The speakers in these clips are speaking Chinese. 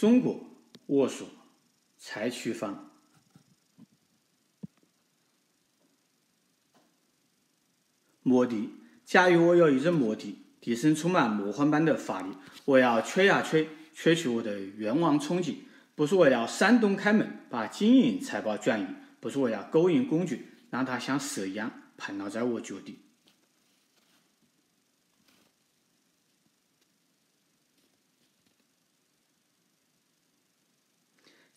中国沃所采取方。摩的，假如我有一只摩的，笛声充满魔幻般的法力，我要吹呀吹，吹起我的愿望憧憬。不是为了煽动开门，把金银财宝转移；不是为了勾引公主，让她像蛇一样盘绕在我脚底。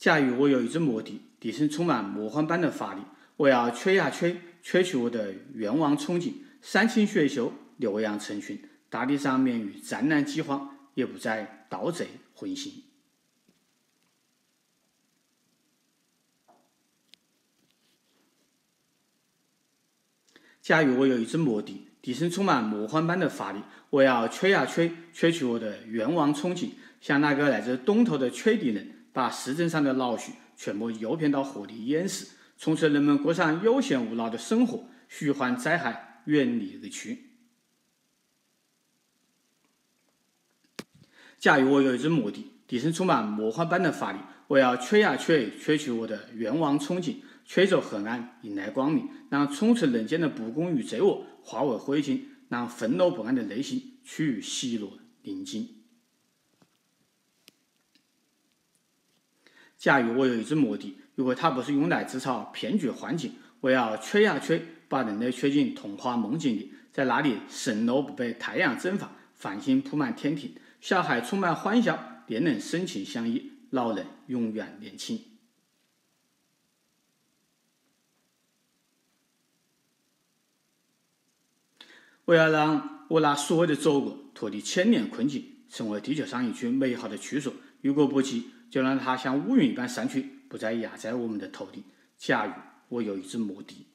假如我有一只魔笛，笛声充满魔幻般的法力，我要吹呀吹，吹去我的愿望憧憬。山清水秀，牛羊成群，大地上免于战乱饥荒，也不再盗贼横行。假如我有一只魔笛，笛声充满魔幻般的法力，我要吹呀吹，吹去我的愿望憧憬，像那个来自东头的吹笛人，把市镇上的老鼠全部诱骗到河里淹死，从此人们过上悠闲无劳的生活，虚幻灾害远离而去。假如我有一只魔笛，笛声充满魔幻般的法力，我要吹呀吹，吹去我的愿望憧憬。吹走黑暗，迎来光明，让充斥人间的不公与罪恶化为灰烬，让愤怒不安的内心趋于喜乐宁静。假如我有一只魔笛，如果它不是用来制造骗局幻境，我要吹呀吹，把人类吹进童话梦境里，在那里，神鹿不被太阳蒸发，繁星铺满天庭，小孩充满欢笑，恋人深情相依，老人永远年轻。我要让我那所谓的祖国脱离千年困境，成为地球上一处美好的去所。如果不急，就让它像乌云一般散去，不再压在我们的头顶。假如我有一只魔笛。